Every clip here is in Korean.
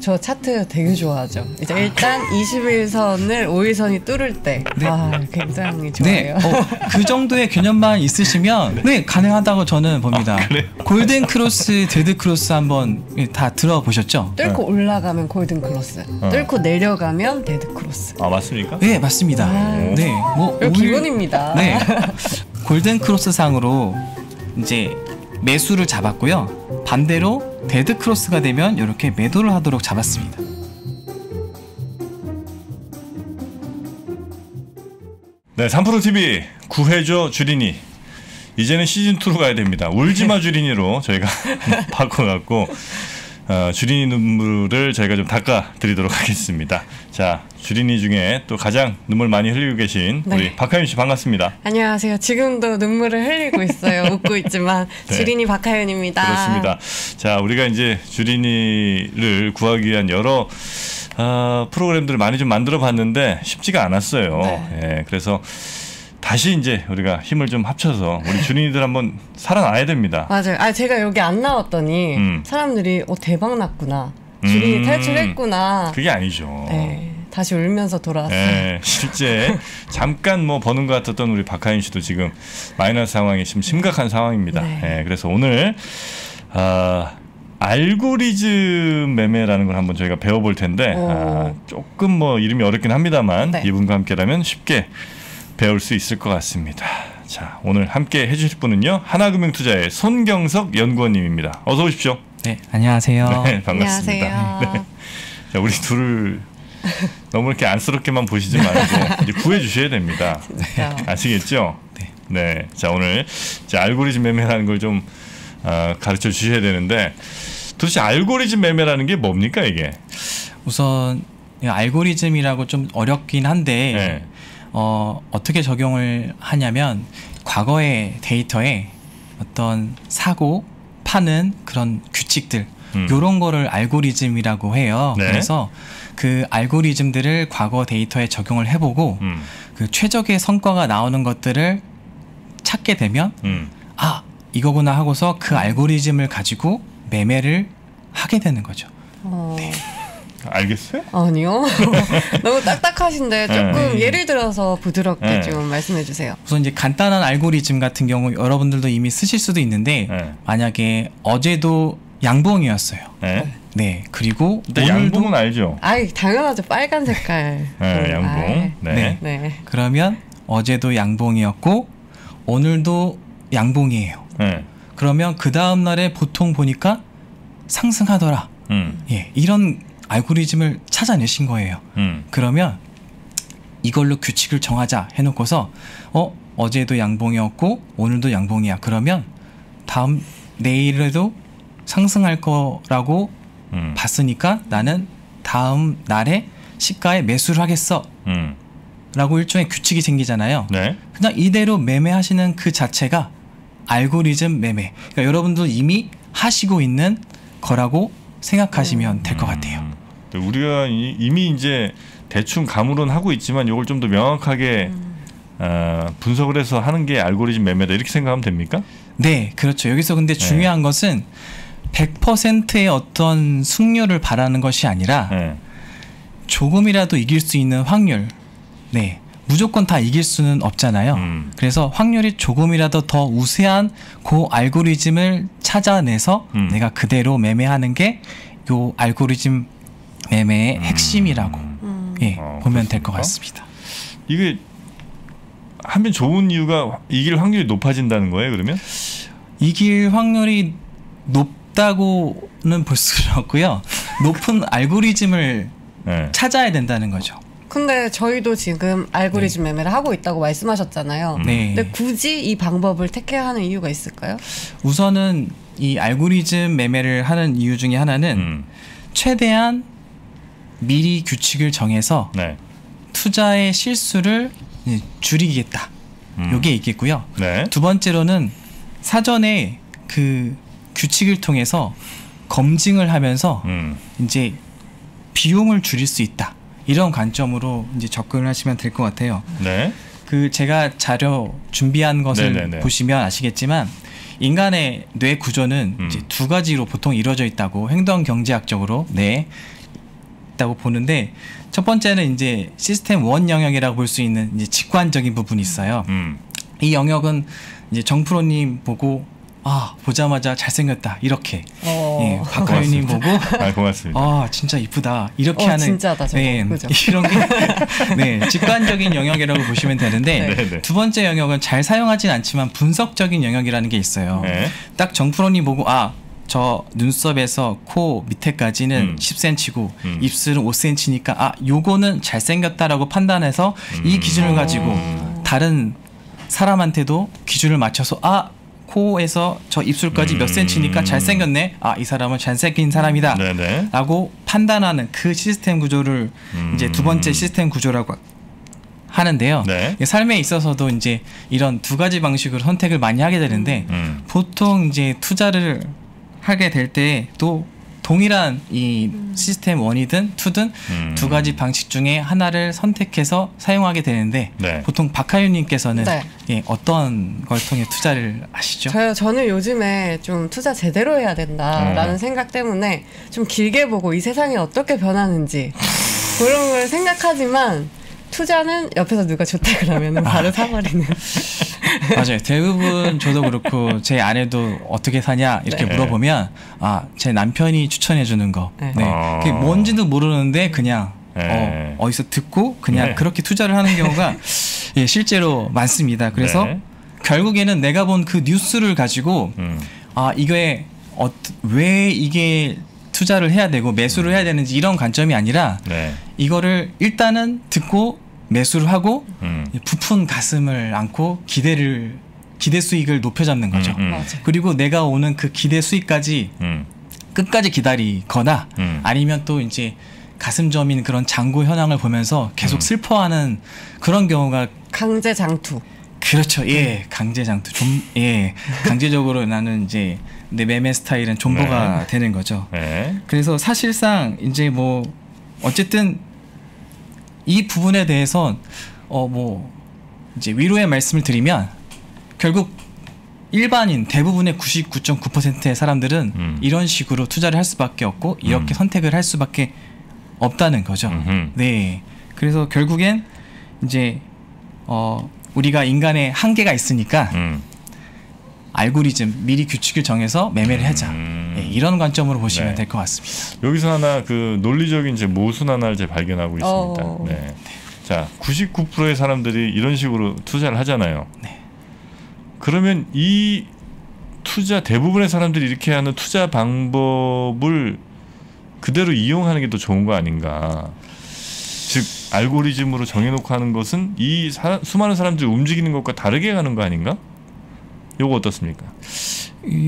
저 차트 되게 좋아하죠. 이제 일단 21선을 5일선이 뚫을 때, 네. 아, 굉장히 네, 좋아해요. 어, 그 정도의 개념만 있으시면 네 가능하다고 저는 봅니다. 골든 크로스, 데드 크로스 한번 다 들어보셨죠? 뚫고 올라가면 골든 크로스, 어. 뚫고 내려가면 데드 크로스. 아 맞습니까? 네 맞습니다. 아. 네, 뭐 오일- 기본입니다. 네, 골든 크로스 상으로 이제 매수를 잡았고요. 반대로 데드 크로스가 되면 이렇게 매도를 하도록 잡았습니다. 네, 3프로 TV 구해줘 주린이. 이제는 시즌 2로 가야 됩니다. 울지마 주린이로 저희가 바꿔갖고 어, 주린이 눈물을 저희가 좀 닦아 드리도록 하겠습니다. 자, 주린이 중에 또 가장 눈물 많이 흘리고 계신 우리 네. 박하윤 씨 반갑습니다. 안녕하세요. 지금도 눈물을 흘리고 있어요. 웃고 있지만 네. 지린이 박하윤입니다. 그렇습니다. 자, 우리가 이제 주린이를 구하기 위한 여러 어, 프로그램들을 많이 좀 만들어 봤는데 쉽지가 않았어요. 네. 예, 그래서 다시 이제 우리가 힘을 좀 합쳐서 우리 주린이들 한번 살아나야 됩니다. 맞아요. 아 제가 여기 안 나왔더니 음. 사람들이 어 대박 났구나. 주린이 음. 탈출했구나. 그게 아니죠. 네. 다시 울면서 돌아왔어요. 예, 실제 잠깐 뭐 버는 것 같았던 우리 박하인 씨도 지금 마이너스 상황이 지금 심각한 상황입니다. 네. 예, 그래서 오늘 아, 알고리즘 매매라는 걸 한번 저희가 배워볼 텐데 오. 아, 조금 뭐 이름이 어렵긴 합니다만 네. 이분과 함께라면 쉽게 배울 수 있을 것 같습니다. 자, 오늘 함께 해주실 분은요 하나금융투자의 손경석 연구원님입니다. 어서 오십시오. 네, 안녕하세요. 네, 반갑습니다. 안녕하세요. 네. 자, 우리 둘을 너무 이렇게 안쓰럽게만 보시지 말고 이제 구해 주셔야 됩니다. 진짜. 아시겠죠? 네. 네. 자, 오늘 이제 알고리즘 매매라는 걸좀 어, 가르쳐 주셔야 되는데 도대체 알고리즘 매매라는 게 뭡니까 이게? 우선 이 알고리즘이라고 좀 어렵긴 한데 네. 어, 어떻게 적용을 하냐면 과거의 데이터에 어떤 사고 파는 그런 규칙들 음. 요런 거를 알고리즘이라고 해요. 네. 그래서 그 알고리즘들을 과거 데이터에 적용을 해보고 음, 그 최적의 성과가 나오는 것들을 찾게 되면 음. 아 이거구나 하고서 그 알고리즘을 가지고 매매를 하게 되는 거죠. 어, 알겠어요? 아니요. 너무 딱딱하신데 조금 네. 예를 들어서 부드럽게 네. 좀 말씀해 주세요. 우선 이제 간단한 알고리즘 같은 경우 여러분들도 이미 쓰실 수도 있는데 네. 만약에 어제도 양봉이었어요. 네. 네 그리고 일단 오늘도 양봉은 알죠. 아이 당연하죠. 빨간 색깔. 네, 음, 양봉. 네. 네. 네. 그러면 어제도 양봉이었고 오늘도 양봉이에요. 네. 그러면 그 다음 날에 보통 보니까 상승하더라. 음. 예, 이런 알고리즘을 찾아내신 거예요. 음. 그러면 이걸로 규칙을 정하자 해놓고서 어 어제도 양봉이었고 오늘도 양봉이야. 그러면 다음 내일에도 상승할 거라고 음. 봤으니까 나는 다음 날에 시가에 매수를 하겠어. 음. 라고 일종의 규칙이 생기잖아요. 네. 그냥 이대로 매매하시는 그 자체가 알고리즘 매매. 그러니까 여러분도 이미 하시고 있는 거라고 생각하시면 될 것 같아요. 음. 우리가 이- 이미 이제 대충 감으론 하고 있지만 이걸 좀 더 명확하게 음. 어, 분석을 해서 하는 게 알고리즘 매매다 이렇게 생각하면 됩니까? 네, 그렇죠. 여기서 근데 중요한 것은 100%의 어떤 승률을 바라는 것이 아니라 네. 조금이라도 이길 수 있는 확률. 네. 무조건 다 이길 수는 없잖아요. 음. 그래서 확률이 조금이라도 더 우세한 그 알고리즘을 찾아내서 음. 내가 그대로 매매하는 게 요 알고리즘 매매의 핵심이라고 음. 예, 어, 보면 될 것? 같습니다. 이게 하면 좋은 이유가 이길 확률이 높아진다는 거예요. 그러면? 이길 확률이 높 다고는 볼 수는 없고요. 높은 알고리즘을 네. 찾아야 된다는 거죠. 근데 저희도 지금 알고리즘 매매를 하고 있다고 말씀하셨잖아요. 네. 근데 굳이 이 방법을 택해야 하는 이유가 있을까요? 우선은 이 알고리즘 매매를 하는 이유 중에 하나는 음. 최대한 미리 규칙을 정해서 네. 투자의 실수를 줄이겠다. 음. 요게 있겠고요. 네. 두 번째로는 사전에 그 규칙을 통해서 검증을 하면서 음. 이제 비용을 줄일 수 있다. 이런 관점으로 이제 접근을 하시면 될 것 같아요. 네. 그 제가 자료 준비한 것을 네네네. 보시면 아시겠지만 인간의 뇌 구조는 음. 이제 두 가지로 보통 이루어져 있다고 행동 경제학적으로 네 있다고 보는데 첫 번째는 이제 시스템 원 영역이라고 볼 수 있는 이제 직관적인 부분이 있어요. 음. 이 영역은 이제 정프로님 보고 아 보자마자 잘생겼다 이렇게 어. 예, 박하윤님 보고 아 고맙습니다. 아 진짜 이쁘다 이렇게 어, 하는 진짜다, 저거. 네, 그죠? 이런 게네 직관적인 영역이라고 보시면 되는데 네, 네. 두 번째 영역은 잘 사용하진 않지만 분석적인 영역이라는 게 있어요. 네. 딱 정프로님 보고 아저 눈썹에서 코 밑에까지는 음. 10cm고 음. 입술은 5cm니까 아 요거는 잘생겼다라고 판단해서 이 음. 기준을 가지고 어. 다른 사람한테도 기준을 맞춰서 아 코에서 저 입술까지 몇 음. 센치니까 잘생겼네 아 이 사람은 잘생긴 사람이다 네네. 라고 판단하는 그 시스템 구조를 음. 이제 두 번째 시스템 구조라고 하는데요. 네. 삶에 있어서도 이제 이런 두 가지 방식으로 선택을 많이 하게 되는데 음. 보통 이제 투자를 하게 될 때 또 동일한 이 시스템 원이든 투든 음. 두 가지 방식 중에 하나를 선택해서 사용하게 되는데 네. 보통 박하윤님께서는 네. 예, 어떤 걸 통해 투자를 하시죠? 저요, 저는 요즘에 좀 투자 제대로 해야 된다라는 음. 생각 때문에 좀 길게 보고 이 세상이 어떻게 변하는지 그런 걸 생각하지만 투자는 옆에서 누가 좋다 그러면 바로 사버리는. 맞아요. 대부분 저도 그렇고 제 아내도 어떻게 사냐 이렇게 네. 물어보면 아 제 남편이 추천해 주는 거. 네. 네. 아. 그게 뭔지도 모르는데 그냥 네. 어, 어디서 듣고 그냥 네. 그렇게 투자를 하는 경우가 예, 실제로 많습니다. 그래서 네. 결국에는 내가 본 그 뉴스를 가지고 음. 아 이게 어, 왜 이게 투자를 해야 되고 매수를 해야 되는지 이런 관점이 아니라 네. 이거를 일단은 듣고 매수를 하고 음. 부푼 가슴을 안고 기대를 기대 수익을 높여 잡는 거죠. 음, 음. 그리고 내가 오는 그 기대 수익까지 음. 끝까지 기다리거나 음. 아니면 또 이제 가슴 저민 그런 장고 현황을 보면서 계속 음. 슬퍼하는 그런 경우가 강제 장투. 그렇죠. 예, 강제 장투 좀 예, 강제적으로 나는 이제 내 매매 스타일은 존버가 네. 되는 거죠. 네. 그래서 사실상 이제 뭐 어쨌든 이 부분에 대해서 어뭐 이제 위로의 말씀을 드리면 결국 일반인 대부분의 99.9%의 사람들은 음. 이런 식으로 투자를 할 수밖에 없고 이렇게 음. 선택을 할 수밖에 없다는 거죠. 음흠. 네. 그래서 결국엔 이제 어 우리가 인간의 한계가 있으니까 음. 알고리즘 미리 규칙을 정해서 매매를 하자. 이런 관점으로 보시면 네. 될것 같습니다. 여기서 하나 그 논리적인 이제 모순 하나를 제가 발견하고 있습니다. 어. 네. 자, 99%의 사람들이 이런 식으로 투자를 하잖아요. 네. 그러면 이 투자 대부분의 사람들이 이렇게 하는 투자 방법을 그대로 이용하는 게 더 좋은 거 아닌가? 즉 알고리즘으로 정해놓고 하는 것은 이 사- 수많은 사람들이 움직이는 것과 다르게 가는 거 아닌가? 요거 어떻습니까?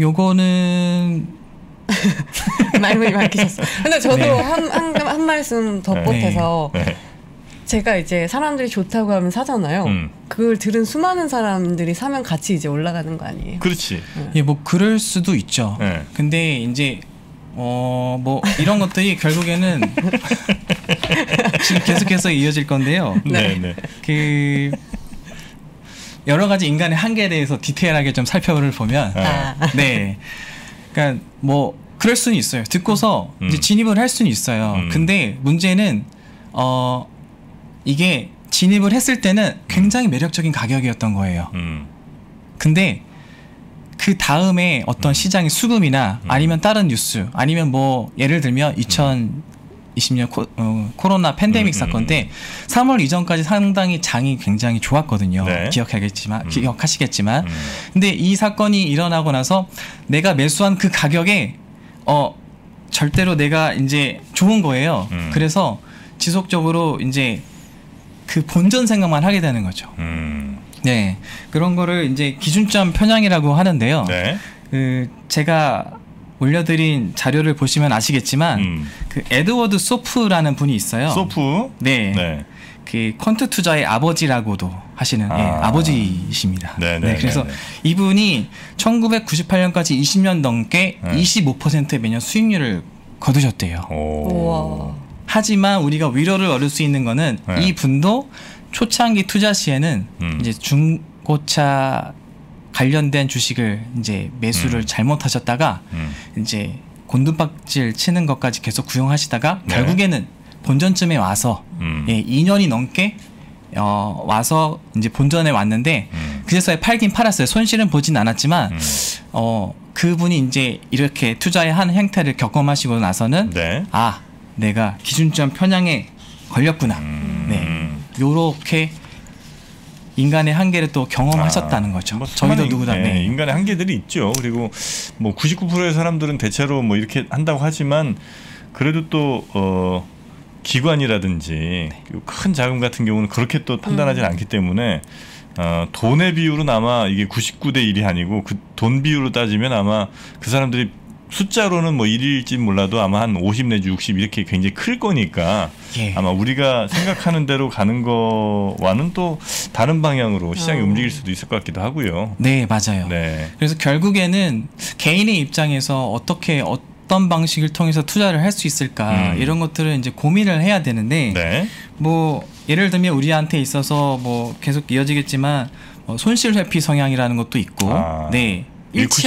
요거는 말문이 막히셨어요. 근데 저도 네. 한, 한, 한 말씀 덧보태서 네. 제가 이제 사람들이 좋다고 하면 사잖아요. 음. 그걸 들은 수많은 사람들이 사면 같이 이제 올라가는 거 아니에요? 그렇지. 예, 뭐 그럴 수도 있죠. 네. 근데 이제 어 뭐 이런 것들이 결국에는 지금 계속해서 이어질 건데요. 네, 네. 그 여러 가지 인간의 한계에 대해서 디테일하게 좀 살펴볼 보면 아. 네. 그러니까 뭐 그럴 수는 있어요. 듣고서 음. 이제 진입을 할 수는 있어요. 음. 근데 문제는 어 이게 진입을 했을 때는 굉장히 매력적인 가격이었던 거예요. 음. 근데 그 다음에 어떤 시장의 수금이나 음. 아니면 다른 뉴스 아니면 뭐 예를 들면 2020년 코, 어, 코로나 팬데믹 음, 사건 때 3월 이전까지 상당히 장이 굉장히 좋았거든요. 네. 기억하겠지만 음. 기억하시겠지만 음. 근데 이 사건이 일어나고 나서 내가 매수한 그 가격에 어 절대로 내가 이제 좋은 거예요. 음. 그래서 지속적으로 이제 그 본전 생각만 하게 되는 거죠. 음. 네. 그런 거를 이제 기준점 편향이라고 하는데요. 네. 그 제가 올려드린 자료를 보시면 아시겠지만 음. 그 에드워드 소프라는 분이 있어요. 소프. 네. 네. 그 퀀트 투자의 아버지라고도 하시는 예, 아. 아버지이십니다. 네, 네, 그래서 네, 네. 이분이 1998년까지 20년 넘게 네. 25%의 매년 수익률을 거두셨대요. 오. 하지만 우리가 위로를 얻을 수 있는 거는 네. 이 분도 초창기 투자 시에는 음. 이제 중고차 관련된 주식을 이제 매수를 음. 잘못하셨다가 음. 이제 곤두박질 치는 것까지 계속 구용하시다가 네. 결국에는 본전쯤에 와서 음. 예, 2년이 넘게 어, 와서 이제 본전에 왔는데 음. 그제서야 팔긴 팔았어요. 손실은 보진 않았지만 음. 어 그분이 이제 이렇게 투자의 한 행태를 경험하시고 나서는 네. 아 내가 기준점 편향에 걸렸구나. 음. 네. 요렇게 인간의 한계를 또 경험하셨다는 거죠. 뭐 저희도 누구나 인- 네. 예, 인간의 한계들이 있죠. 그리고 뭐 99%의 사람들은 대체로 뭐 이렇게 한다고 하지만 그래도 또 어, 기관이라든지 네. 큰 자금 같은 경우는 그렇게 또 판단하지 는 않기 때문에 어, 돈의 비율은 아마 이게 99대 1이 아니고 그 돈 비율로 따지면 아마 그 사람들이 숫자로는 뭐 1일지 몰라도 아마 한 50 내지 60 이렇게 굉장히 클 거니까 예. 아마 우리가 생각하는 대로 가는 거와는 또 다른 방향으로 시장이 어. 움직일 수도 있을 것 같기도 하고요. 네, 맞아요. 네. 그래서 결국에는 개인의 입장에서 어떻게 어떤 방식을 통해서 투자를 할 수 있을까 음. 이런 것들을 이제 고민을 해야 되는데 네. 뭐 예를 들면 우리한테 있어서 뭐 계속 이어지겠지만 뭐 손실 회피 성향이라는 것도 있고 아. 네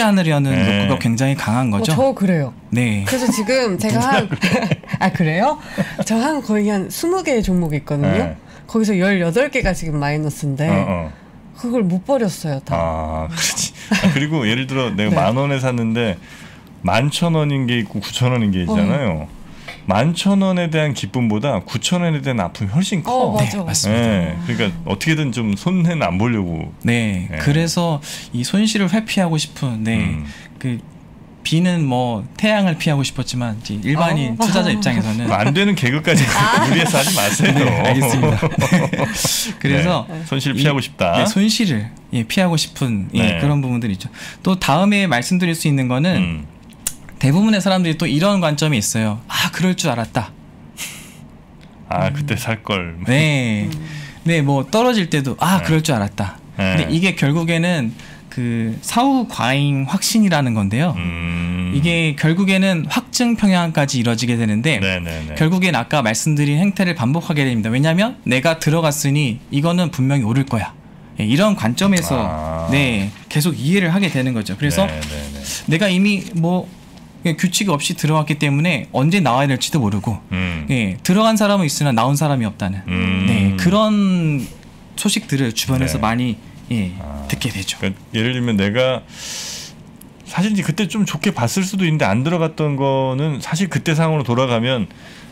않으려는 네. 욕구가 굉장히 강한 어, 거죠. 저 그래요. 네. 그래서 지금 제가 한, 아, 그래요? 저 한 거의 한 20개의 종목이 있거든요. 네. 거기서 18개가 지금 마이너스인데, 어, 어. 그걸 못 버렸어요, 다. 아, 그렇지. 아, 그리고 예를 들어 내가 네. 만 원에 샀는데 만천 원인 게 있고 구천 원인 게 있잖아요. 만천 원에 대한 기쁨보다 구천 원에 대한 아픔이 훨씬 커. 어, 맞아. 네, 맞습니다. 네, 그러니까 어떻게든 좀 손해는 안 보려고. 네. 네. 그래서 이 손실을 회피하고 싶은 네. 음. 그 비는 뭐 태양을 피하고 싶었지만 이제 일반인 어. 투자자 입장에서는 뭐안 되는 개그까지 무리해서 하지 마세요. 네, 알겠습니다. 그래서 네, 손실 이- 피하고 싶다. 네, 손실을 예, 피하고 싶은 예, 네. 그런 부분들이 있죠. 또 다음에 말씀드릴 수 있는 거는 음. 대부분의 사람들이 또 이런 관점이 있어요. 아, 그럴 줄 알았다. 아 그때 살 걸. 네. 네, 뭐 떨어질 때도 아, 네. 그럴 줄 알았다. 네. 근데 이게 결국에는 그 사후 과잉 확신이라는 건데요. 음. 이게 결국에는 확증 평양까지 이뤄지게 되는데 네네네. 결국엔 아까 말씀드린 행태를 반복하게 됩니다. 왜냐하면 내가 들어갔으니 이거는 분명히 오를 거야. 예, 이런 관점에서 아. 네 계속 이해를 하게 되는 거죠. 그래서 네네네. 내가 이미 뭐 규칙 없이 들어갔기 때문에 언제 나와야 될지도 모르고 음. 예, 들어간 사람은 있으나 나온 사람이 없다는 음. 네, 그런 소식들을 주변에서 네. 많이 예, 아. 듣게 되죠. 그러니까 예를 들면 내가 사실 이제 그때 좀 좋게 봤을 수도 있는데 안 들어갔던 거는 사실 그때 상황으로 돌아가면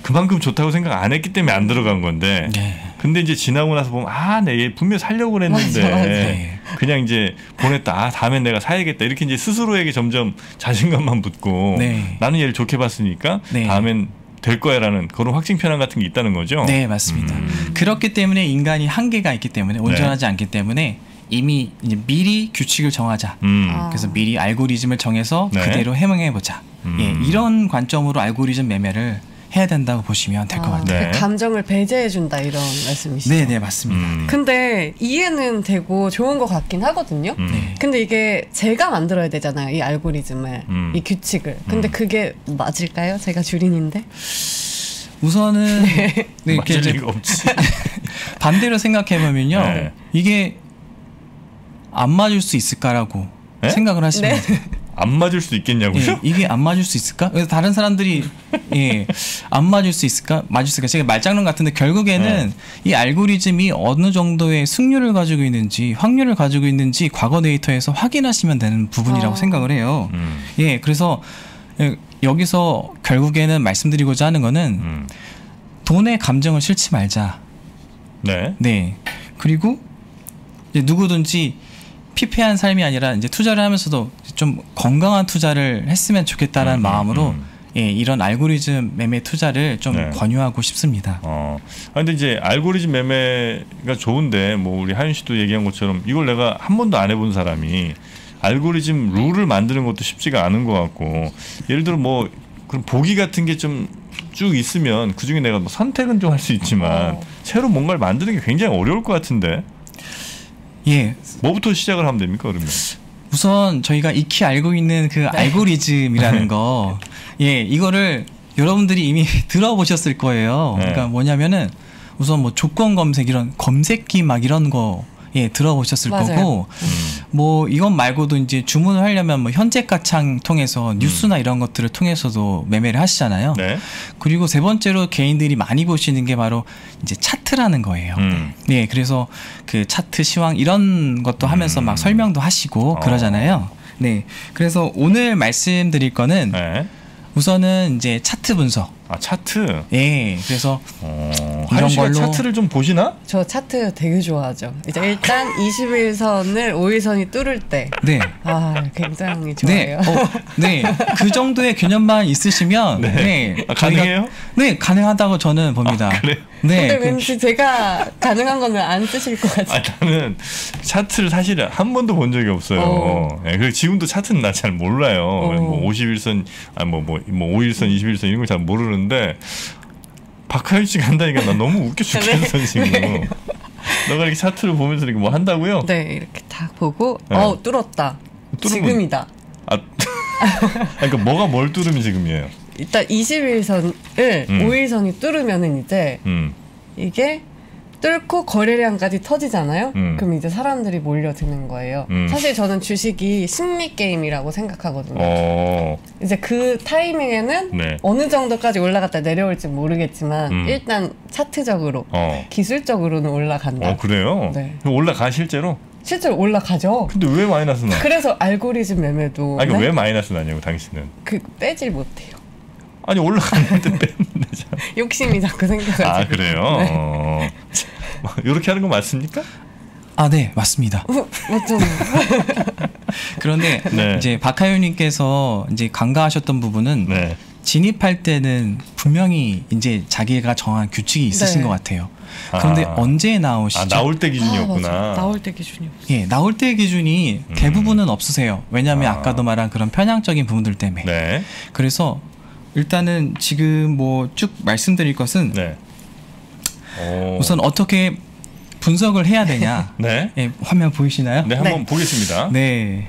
그만큼 좋다고 생각 안 했기 때문에 안 들어간 건데 네. 근데 이제 지나고 나서 보면 아, 내얘 분명 살려고 그랬는데 맞아, 맞아. 네. 그냥 이제 보냈다. 아, 다음엔 내가 사야겠다. 이렇게 이제 스스로에게 점점 자신감만 붙고 네. 나는 얘를 좋게 봤으니까 네. 다음엔 될 거야라는 그런 확증 편향 같은 게 있다는 거죠. 네, 맞습니다. 음. 그렇기 때문에 인간이 한계가 있기 때문에 온전하지 않기 때문에 이미 이제 미리 규칙을 정하자. 음. 아. 그래서 미리 알고리즘을 정해서 네. 그대로 해명해 보자. 음. 예, 이런 관점으로 알고리즘 매매를 해야 된다고 보시면 될것 아, 같아요. 네. 그 감정을 배제해 준다, 이런 말씀이시죠? 네, 네, 맞습니다. 음. 근데 이해는 되고 좋은 것 같긴 하거든요. 음. 네. 근데 이게 제가 만들어야 되잖아요, 이 알고리즘을, 음. 이 규칙을. 근데 음. 그게 맞을까요? 제가 주린인데? 우선은 네, 이렇게 맞을 리가 없지. 반대로 생각해 보면요. 네. 이게 안 맞을 수 있을까라고 네? 생각을 하시면 네. 돼요. 안 맞을 수도 있겠냐고요? 예, 이게 안 맞을 수 있을까? 그래서 다른 사람들이 예, 안 맞을 수 있을까? 맞을 수 있을까? 제가 말장난 같은데 결국에는 네. 이 알고리즘이 어느 정도의 승률을 가지고 있는지 확률을 가지고 있는지 과거 데이터에서 확인하시면 되는 부분이라고 아. 생각을 해요. 음. 예, 그래서 예, 여기서 결국에는 말씀드리고자 하는 거는 음. 돈의 감정을 싫지 말자. 네. 네. 그리고 이제 누구든지 피폐한 삶이 아니라 이제 투자를 하면서도 좀 건강한 투자를 했으면 좋겠다라는 음, 음, 마음으로 음. 예, 이런 알고리즘 매매 투자를 좀 네. 권유하고 싶습니다. 어. 아 근데 이제 알고리즘 매매가 좋은데 뭐 우리 하윤 씨도 얘기한 것처럼 이걸 내가 한 번도 안 해본 사람이 알고리즘 룰을 만드는 것도 쉽지가 않은 것 같고 예를 들어 뭐 그런 보기 같은 게 좀 쭉 있으면 그 중에 내가 뭐 선택은 좀 할 수 있지만 어. 새로 뭔가를 만드는 게 굉장히 어려울 것 같은데 예. 뭐부터 시작을 하면 됩니까 그러면? 우선 저희가 익히 알고 있는 그 알고리즘이라는 거 예, 이거를 여러분들이 이미 들어보셨을 거예요. 네. 그러니까 뭐냐면은 우선 뭐 조건 검색 이런 검색기 막 이런 거 예, 들어보셨을 맞아요. 거고 뭐 이건 말고도 이제 주문을 하려면 뭐 현재가창 통해서 뉴스나 이런 것들을 통해서도 매매를 하시잖아요. 네. 그리고 세 번째로 개인들이 많이 보시는 게 바로 이제 차트라는 거예요. 음. 네, 그래서 그 차트 시황 이런 것도 하면서 음. 막 설명도 하시고 어. 그러잖아요. 네, 그래서 오늘 말씀드릴 거는 네. 우선은 이제 차트 분석. 아 차트. 예, 그래서 어, 이런 걸로- 차트를 좀 보시나? 저 차트 되게 좋아하죠. 이제 일단 21선을 5일선이 뚫을 때. 네. 아, 굉장히 네, 좋아요. 어, 네, 그 정도의 개념만 있으시면 네. 네, 아, 가능해요? 네, 가능하다고 저는 봅니다. 아, 그래요? 네, 근데 그- 왠지 제가 가능한 거는 안 쓰실 것 같아요. 아 나는 차트를 사실 한 번도 본 적이 없어요. 어. 예, 그리고 지금도 차트는 나 잘 몰라요. 어. 뭐 51선, 아뭐뭐 뭐 5일선, 21선 이런 걸 잘 모르는 데 박하윤 씨가 한다니까 나 너무 웃겨 죽겠어 네. 지금. 너가 이렇게 차트를 보면서 이렇게 뭐 한다고요? 네, 이렇게 딱 보고 네. 어, 뚫었다. 뚫으면- 지금이다. 아, 그러니까 뭐가 뭘 뚫으면 지금이에요. 일단 21선을 음. 5일선이 뚫으면은 이제 음, 이게 뚫고 거래량까지 터지잖아요. 음. 그럼 이제 사람들이 몰려드는 거예요. 음. 사실 저는 주식이 심리 게임이라고 생각하거든요. 어, 이제 그 타이밍에는 네. 어느 정도까지 올라갔다 내려올지 모르겠지만 음. 일단 차트적으로 어, 기술적으로는 올라간다. 어 그래요? 네. 올라가 실제로? 실제로 올라가죠. 근데 왜 마이너스 나? 그래서 알고리즘 매매도 아니 그러니까 네? 왜 마이너스 나냐고 당신은? 그 빼질 못해요. 아니 올라갔는데 빼면 되잖아. 욕심이 자꾸 생겨가지고. 아 그래요? 네. 어. 이렇게 하는 거 맞습니까? 아, 네, 맞습니다. 어쩜 그런데 네. 이제 박하윤님께서 이제 간과하셨던 부분은 네. 진입할 때는 분명히 이제 자기가 정한 규칙이 있으신 네. 것 같아요. 그런데 아. 언제 나오시죠? 아 나올 때 아, 기준이었구나. 맞아. 나올 때 기준이 없어. 예, 나올 때 기준이 음. 대부분은 없으세요. 왜냐하면 아. 아. 까도 말한 그런 편향적인 부분들 때문에. 네. 그래서 일단은 지금 뭐 쭉 말씀드릴 것은 네. 오. 우선 어떻게 분석을 해야 되냐. 네. 예, 화면 보이시나요? 네 한번 네. 보겠습니다. 네.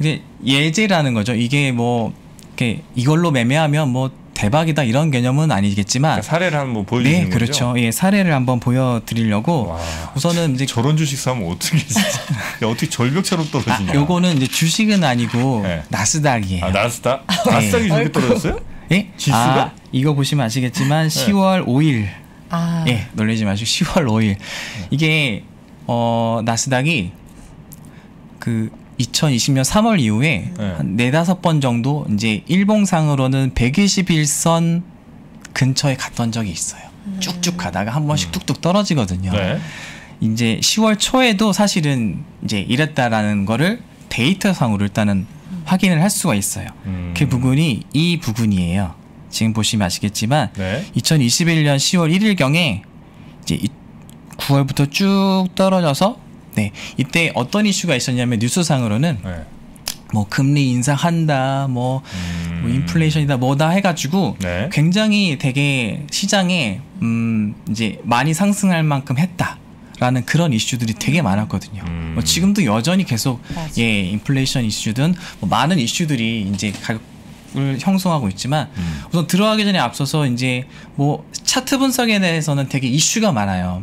이제 예제라는 거죠. 이게 뭐 이렇게 이걸로 매매하면 뭐 대박이다 이런 개념은 아니겠지만 그러니까 사례를 한번 보여주시는 네, 거죠? 그렇죠. 예, 사례를 한번 보여드리려고 와. 우선은 이제 저런 주식 사면 어떻게 진짜 야, 어떻게 절벽처럼 아, 떨어지냐? 요거는 이제 주식은 아니고 네. 나스닥이에요. 아 나스닥? 나스닥이 저렇게 떨어졌어요? 예? 지수가? 아, 이거 보시면 아시겠지만 10월 5일 아, 예, 놀라지 마시고 10월 5일. 이게 어 나스닥이 그 2020년 3월 이후에 네. 한 네다섯 번 정도 이제 일봉상으로는 121선 근처에 갔던 적이 있어요. 쭉쭉 가다가 한 번씩 뚝뚝 떨어지거든요. 음. 네. 이제 10월 초에도 사실은 이제 이랬다라는 거를 데이터상으로 일단은 확인을 할 수가 있어요. 음. 그 부분이 이 부분이에요. 지금 보시면 아시겠지만 네. 2021년 10월 1일경에 이제 이 9월부터 쭉 떨어져서 네 이때 어떤 이슈가 있었냐면 뉴스상으로는 네. 뭐 금리 인상한다 뭐, 음. 뭐 인플레이션이다 뭐다 해가지고 네. 굉장히 되게 시장에 음 이제 많이 상승할 만큼 했다 라는 그런 이슈들이 되게 많았거든요. 음. 뭐 지금도 여전히 계속 맞아. 예 인플레이션 이슈든 뭐 많은 이슈들이 이제 가격을 형성하고 있지만 음. 우선 들어가기 전에 앞서서 이제 뭐 차트 분석에 대해서는 되게 이슈가 많아요.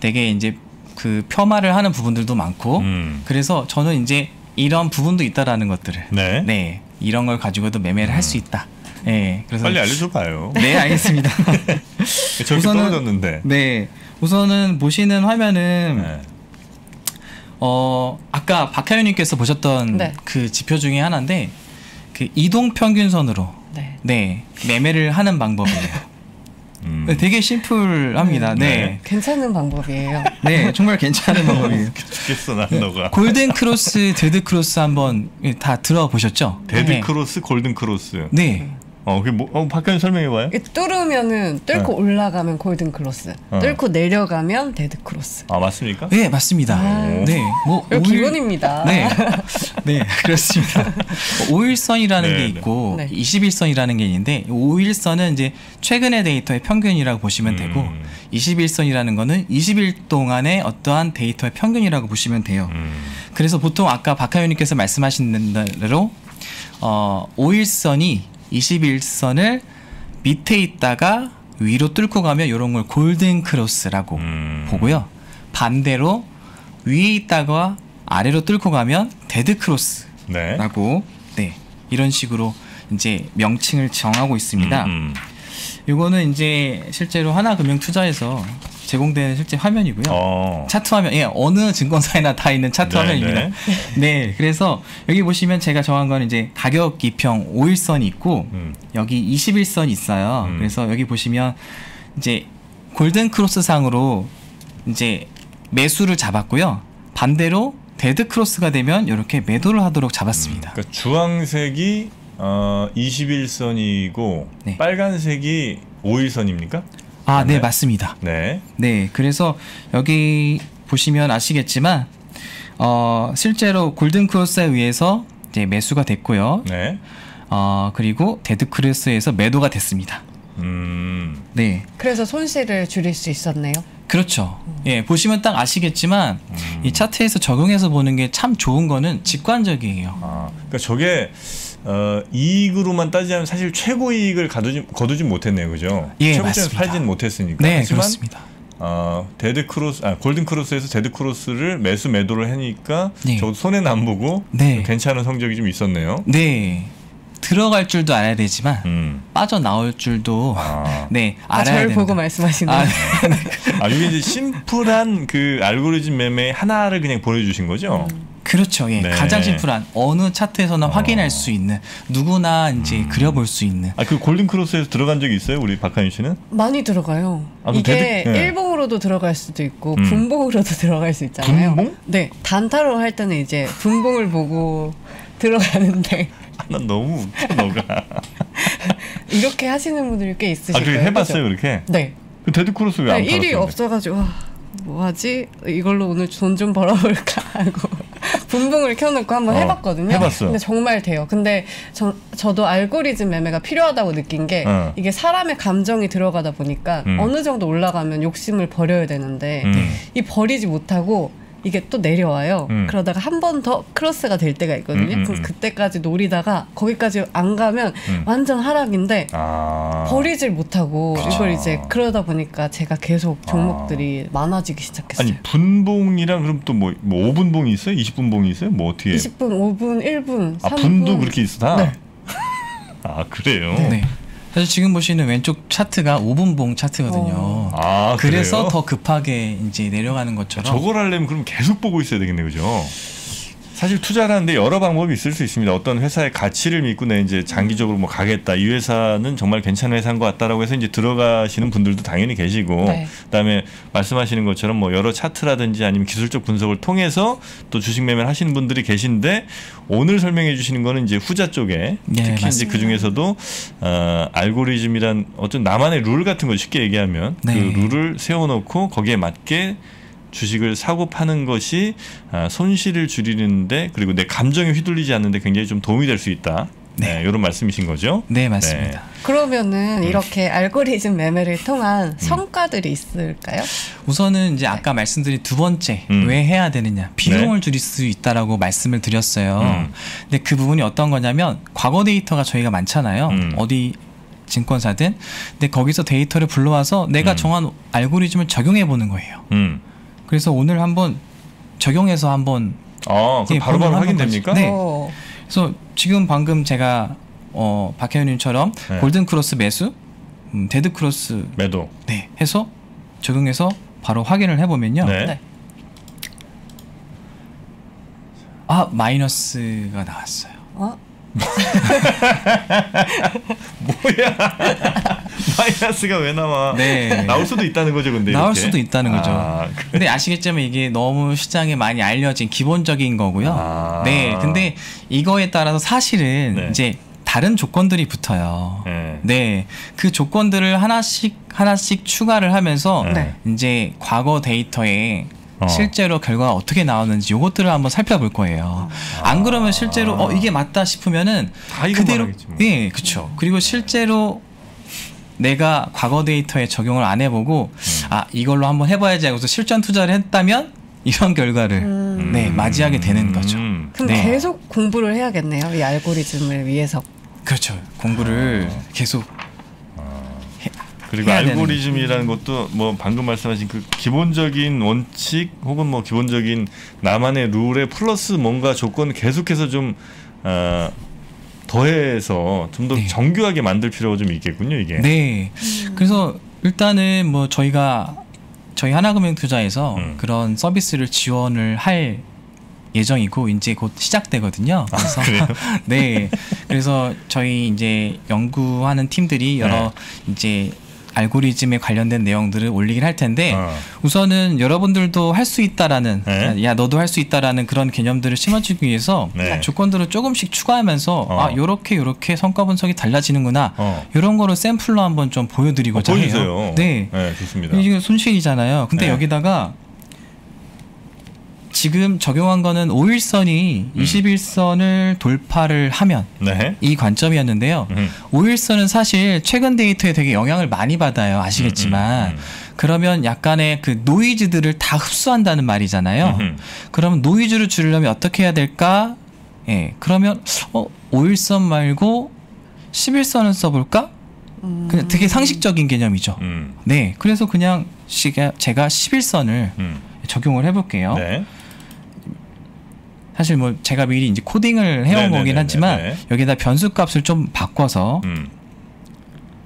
되게 이제 그 폄하를 하는 부분들도 많고 음. 그래서 저는 이제 이런 부분도 있다라는 것들을 네. 네 이런 걸 가지고도 매매를 할 수 있다. 예 그래서 빨리 알려줘 봐요. 네 알겠습니다. 저렇게 우선은- 떨어졌는데. 네 우선은 보시는 화면은 네. 어 아까 박하윤님께서 보셨던 네. 그 지표 중에 하나인데 그 이동 평균선으로 네. 네 매매를 하는 방법이에요. 음. 네, 되게 심플합니다. 네. 네. 괜찮은 방법이에요. 네, 정말 괜찮은 방법이에요. 죽겠어 난 너가. 골든 크로스, 데드 크로스 한번 다 들어보셨죠? 데드 네. 크로스, 골든 크로스. 네. 어, 그게 뭐? 어, 박현 설명해 봐요. 이게 뚫으면은 뚫고 올라가면 골든 크로스, 어. 뚫고 내려가면 데드 크로스. 아 맞습니까? 네, 맞습니다. 아. 네. 뭐 오일- 기본입니다. 네. 네, 그렇습니다. 5일선이라는 네, 게 네. 있고 네. 21선이라는 게 있는데 5일선은 이제 최근의 데이터의 평균이라고 보시면 되고 음. 21선이라는 거는 20일 동안의 어떠한 데이터의 평균이라고 보시면 돼요. 음. 그래서 보통 아까 박하윤님께서 말씀하신 대로 어 5일선이 21선을 밑에 있다가 위로 뚫고 가면 이런 걸 골든 크로스라고 음. 보고요. 반대로 위에 있다가 아래로 뚫고 가면 데드 크로스라고 네. 네 이런 식으로 이제 명칭을 정하고 있습니다. 음, 음. 이거는 이제 실제로 하나금융투자에서 제공되는 실제 화면이고요. 어. 차트 화면, 예, 어느 증권사에나 다 있는 차트 네, 화면입니다. 네. 네. 그래서 여기 보시면 제가 정한 거는 이제 가격 이평 5일선이 있고 음. 여기 21선이 있어요. 음. 그래서 여기 보시면 이제 골든 크로스 상으로 이제 매수를 잡았고요. 반대로 데드 크로스가 되면 이렇게 매도를 하도록 잡았습니다. 그러니까 주황색이 어, 21선이고 네. 빨간색이 5일선입니까? 아, 네, 맞나요? 맞습니다. 네. 네, 그래서 여기 보시면 아시겠지만 어, 실제로 골든 크로스에 의해서 이제 매수가 됐고요. 네. 어, 그리고 데드 크로스에서 매도가 됐습니다. 음. 네. 그래서 손실을 줄일 수 있었네요. 그렇죠. 예, 보시면 딱 아시겠지만 음. 이 차트에서 적용해서 보는 게 참 좋은 거는 직관적이에요. 아, 그러니까 저게 어, 이익으로만 따지자면 사실 최고 이익을 가두지, 거두진 못했네요, 그죠? 예, 최고점에서 맞습니다. 팔지는 못했으니까. 네, 하지만 그렇습니다. 어, 데드 크로스, 아, 골든 크로스에서 데드 크로스를 매수 매도를 하니까 네. 저도 손해는 안 보고 네. 괜찮은 성적이 좀 있었네요. 네. 들어갈 줄도 알아야 되지만 음. 빠져 나올 줄도 아. 네, 아, 알아야 저를 됩니다. 보고 말씀하시는 아, 아, 네. 아, 이게 이제 심플한 그 알고리즘 매매 하나를 그냥 보여주신 거죠? 그렇죠. 예. 네. 가장 심플한 어느 차트에서나 어. 확인할 수 있는 누구나 이제 그려볼 수 있는 아, 그 골든 크로스에서 들어간 적이 있어요, 우리 박하윤 씨는? 많이 들어가요. 아, 그 이게 네. 일봉으로도 들어갈 수도 있고 음. 분봉으로도 들어갈 수 있잖아요. 분봉? 네, 단타로 할 때는 이제 분봉을 보고 들어가는데 아, 난 너무 웃겨, 너가. 이렇게 하시는 분들이 꽤 있으실 아, 거예요. 그렇게 해봤어요, 그죠? 그렇게? 네. 그 데드 크로스 왜 안 네, 팔았어요? 일이 없어가지고 와, 뭐하지? 이걸로 오늘 돈 좀 벌어볼까 하고 분봉을 켜놓고 한번 어, 해봤거든요. 해봤어. 근데 정말 돼요. 근데 저, 저도 알고리즘 매매가 필요하다고 느낀 게 어. 이게 사람의 감정이 들어가다 보니까 음. 어느 정도 올라가면 욕심을 버려야 되는데 음. 이 버리지 못하고 이게 또 내려와요. 음. 그러다가 한 번 더 크로스가 될 때가 있거든요. 음, 음, 그럼 음. 그때까지 노리다가 거기까지 안 가면 음. 완전 하락인데 아. 버리질 못하고 그렇죠. 이걸 이제 그러다 보니까 제가 계속 종목들이 많아지기 시작했어요. 아니 분봉이랑 그럼 또뭐 뭐 5분봉이 있어요? 20분봉이 있어요? 뭐 어떻게? 20분, 5분, 1분, 3분. 아 분도 그렇게 있어 다? 네. 아 그래요? 네. 사실 지금 보시는 왼쪽 차트가 5분봉 차트거든요. 어. 아 그래서 그래요? 더 급하게 이제 내려가는 것처럼 저걸 하려면 그럼 계속 보고 있어야 되겠네 그죠? 사실 투자를 하는데 여러 방법이 있을 수 있습니다. 어떤 회사의 가치를 믿고 내 이제 장기적으로 뭐 가겠다. 이 회사는 정말 괜찮은 회사인 것 같다라고 해서 이제 들어가시는 분들도 당연히 계시고, 네. 그다음에 말씀하시는 것처럼 뭐 여러 차트라든지 아니면 기술적 분석을 통해서 또 주식 매매를 하시는 분들이 계신데 오늘 설명해 주시는 거는 이제 후자 쪽에 네, 특히 이제 맞습니다. 그 중에서도 어, 알고리즘이란 어떤 나만의 룰 같은 거 쉽게 얘기하면 네. 그 룰을 세워놓고 거기에 맞게 주식을 사고 파는 것이 아, 손실을 줄이는데 그리고 내 감정에 휘둘리지 않는데 굉장히 좀 도움이 될 수 있다. 네. 이런 말씀이신 거죠. 네 맞습니다. 그러면은 음. 이렇게 알고리즘 매매를 통한 성과들이 있을까요? 우선은 이제 아까 말씀드린 두 번째 음. 왜 해야 되느냐 비용을 줄일 수 있다라고 말씀을 드렸어요. 음. 근데 그 부분이 어떤 거냐면 과거 데이터가 저희가 많잖아요. 음. 어디 증권사든 근데 거기서 데이터를 불러와서 내가 음. 정한 알고리즘을 적용해 보는 거예요. 음. 그래서 오늘 한번 적용해서 한번 아, 그럼 예, 바로 바로 확인됩니까? 네. 어, 그래서 지금 방금 제가 어, 박하윤님처럼 네. 골든 크로스 매수, 음, 데드 크로스 매도. 네 해서 적용해서 바로 확인을 해보면요. 네. 네. 아 마이너스가 나왔어요. 어? 뭐야? 마이너스가 왜 나와? 네. 나올 수도 있다는 거죠, 근데 나올 이렇게? 수도 있다는 거죠. 아, 그래. 근데 아시겠지만 이게 너무 시장에 많이 알려진 기본적인 거고요. 아. 네. 근데 이거에 따라서 사실은 네. 이제 다른 조건들이 붙어요. 네. 네. 그 조건들을 하나씩 하나씩 추가를 하면서 네. 이제 과거 데이터에 어. 실제로 결과가 어떻게 나오는지 요것들을 한번 살펴볼 거예요. 안 그러면 실제로 어 이게 맞다 싶으면은 그대로 하겠지 뭐. 예, 그렇죠. 그리고 실제로 내가 과거 데이터에 적용을 안 해보고 음. 아 이걸로 한번 해봐야지 하고서 실전 투자를 했다면 이런 결과를 음. 네 맞이하게 되는 거죠. 음. 그럼 네. 계속 공부를 해야겠네요. 이 알고리즘을 위해서. 그렇죠. 공부를 아. 계속 그리고 알고리즘이라는 것도 뭐 방금 말씀하신 그 기본적인 원칙 혹은 뭐 기본적인 나만의 룰에 플러스 뭔가 조건을 계속해서 좀 어, 더해서 좀더 네. 정교하게 만들 필요가 좀 있겠군요 이게. 네. 그래서 일단은 뭐 저희가 저희 하나금융 투자에서 음. 그런 서비스를 지원을 할 예정이고 이제 곧 시작되거든요. 그래서 아? 네. 그래서 저희 이제 연구하는 팀들이 여러 네. 이제 알고리즘에 관련된 내용들을 올리긴 할 텐데 어. 우선은 여러분들도 할 수 있다라는 네. 야 너도 할 수 있다라는 그런 개념들을 심어주기 위해서 네. 조건들을 조금씩 추가하면서 어. 아 요렇게 요렇게 성과 분석이 달라지는구나 어. 이런 거를 샘플로 한번 좀 보여드리고자 어, 해요. 네. 네, 좋습니다. 이게 손실이잖아요. 근데 네. 여기다가 지금 적용한 거는 5일선이 음. 21선을 돌파를 하면 네. 이 관점이었는데요. 음. 5일선은 사실 최근 데이터에 되게 영향을 많이 받아요. 아시겠지만. 음, 음, 음. 그러면 약간의 그 노이즈들을 다 흡수한다는 말이잖아요. 그러면 노이즈를 줄이려면 어떻게 해야 될까? 예. 그러면 어, 5일선 말고 11선을 써볼까? 그냥 되게 상식적인 개념이죠. 음. 네. 그래서 그냥 제가 11선을 음. 적용을 해볼게요. 네. 사실 뭐 제가 미리 이제 코딩을 해온 네네네네. 거긴 하지만 네. 여기다 변수 값을 좀 바꿔서 음.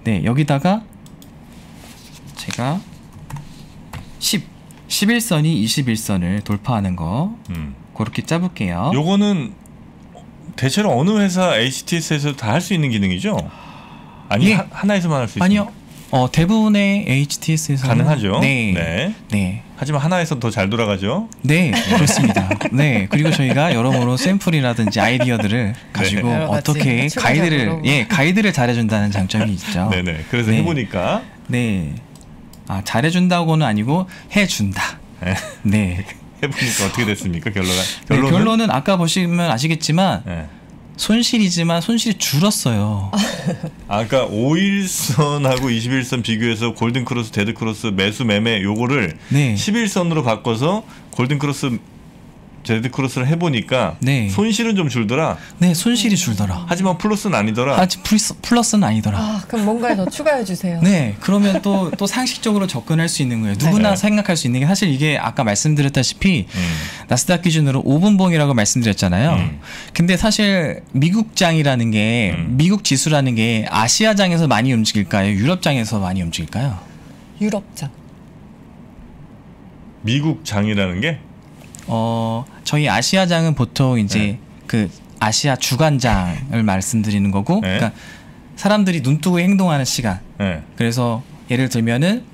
네 여기다가 제가 10 11선이 21선을 돌파하는 거 음. 그렇게 짜볼게요. 요거는 대체로 어느 회사 HTS에서 다 할 수 있는 기능이죠? 아니 예. 하, 하나에서만 할 수 있어요? 아니요. 어, 대부분의 HTS에서 가능하죠. 네. 네. 네. 하지만 하나에서 더 잘 돌아가죠. 네, 그렇습니다. 네, 그리고 저희가 여러모로 샘플이라든지 아이디어들을 가지고 여러 가지 어떻게. 가이드를 예 가이드를 잘해준다는 장점이 있죠. 네네. 그래서 네. 해보니까 네, 아 잘해준다고는 아니고 해준다. 네. 네, 해보니까 어떻게 됐습니까? 결론은 네, 결론은 결론은 아까 보시면 아시겠지만 네. 손실이지만 손실이 줄었어요. 아까 5일선하고 21선 비교해서 골든크로스, 데드크로스, 매수, 매매 요거를 네. 11선으로 바꿔서 골든크로스, 데드크로스를 해보니까 네. 손실은 좀 줄더라. 네, 손실이 줄더라. 하지만 플러스는 아니더라. 아직 플러스, 플러스는 아니더라. 아, 그럼 뭔가 더 추가해 주세요. 네, 그러면 또, 또 상식적으로 접근할 수 있는 거예요. 누구나 네. 생각할 수 있는 게 사실 이게 아까 말씀드렸다시피 음. 나스닥 기준으로 5분봉이라고 말씀드렸잖아요. 음. 근데 사실 미국장이라는 게 음. 미국 지수라는 게 아시아장에서 많이 움직일까요? 유럽장에서 많이 움직일까요? 유럽장. 미국 장이라는 게 어, 저희 아시아장은 보통 이제 네. 그 아시아 주간장을 말씀드리는 거고 네. 그러니까 사람들이 눈 뜨고 행동하는 시간. 네. 그래서 예를 들면은